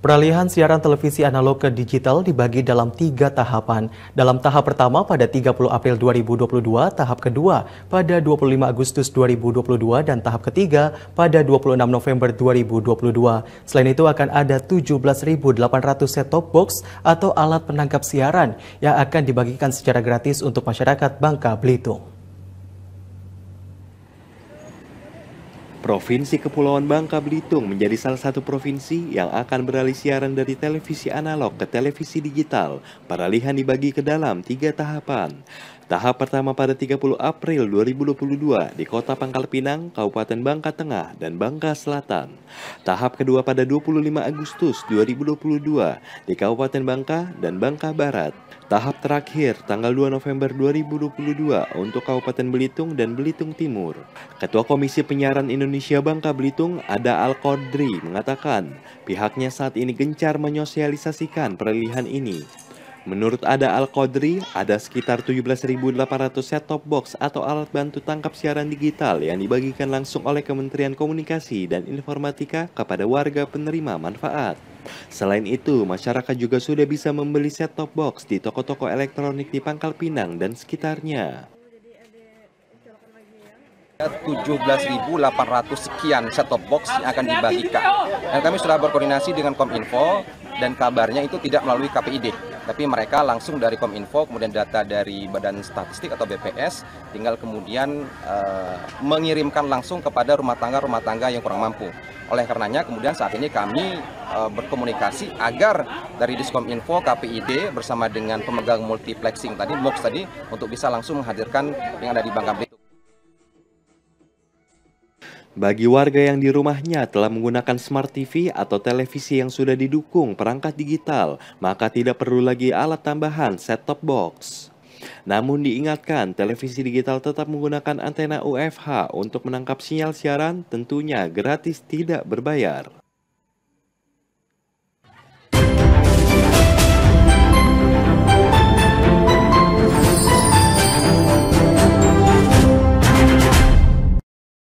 Peralihan siaran televisi analog ke digital dibagi dalam tiga tahapan. Dalam tahap pertama pada 30 April 2022, tahap kedua pada 25 Agustus 2022, dan tahap ketiga pada 26 November 2022. Selain itu akan ada 17.800 set-top box atau alat penangkap siaran yang akan dibagikan secara gratis untuk masyarakat Bangka Belitung. Provinsi Kepulauan Bangka Belitung menjadi salah satu provinsi yang akan beralih siaran dari televisi analog ke televisi digital. Peralihan dibagi ke dalam tiga tahapan. Tahap pertama pada 30 April 2022 di Kota Pangkal Pinang, Kabupaten Bangka Tengah, dan Bangka Selatan. Tahap kedua pada 25 Agustus 2022 di Kabupaten Bangka dan Bangka Barat. Tahap terakhir tanggal 2 November 2022 untuk Kabupaten Belitung dan Belitung Timur. Ketua Komisi Penyiaran Indonesia Bangka Belitung Ada Al-Qadri mengatakan pihaknya saat ini gencar menyosialisasikan peralihan ini. Menurut Ada Al-Qadri, ada sekitar 17.800 set-top box atau alat bantu tangkap siaran digital yang dibagikan langsung oleh Kementerian Komunikasi dan Informatika kepada warga penerima manfaat. Selain itu, masyarakat juga sudah bisa membeli set-top box di toko-toko elektronik di Pangkal Pinang dan sekitarnya. 17.800 sekian set-top box yang akan dibagikan. Dan kami sudah berkoordinasi dengan Kominfo dan kabarnya itu tidak melalui KPID, tapi mereka langsung dari Kominfo, kemudian data dari Badan Statistik atau BPS, tinggal kemudian uh, mengirimkan langsung kepada rumah tangga-rumah tangga yang kurang mampu. Oleh karenanya kemudian saat ini kami uh, berkomunikasi agar dari Diskominfo KPID bersama dengan pemegang multiplexing tadi, MOX tadi, untuk bisa langsung menghadirkan yang ada di Bangka Belitung. Bagi warga yang di rumahnya telah menggunakan smart TV atau televisi yang sudah didukung perangkat digital, maka tidak perlu lagi alat tambahan set-top box. Namun diingatkan, televisi digital tetap menggunakan antena UFH untuk menangkap sinyal siaran tentunya gratis tidak berbayar.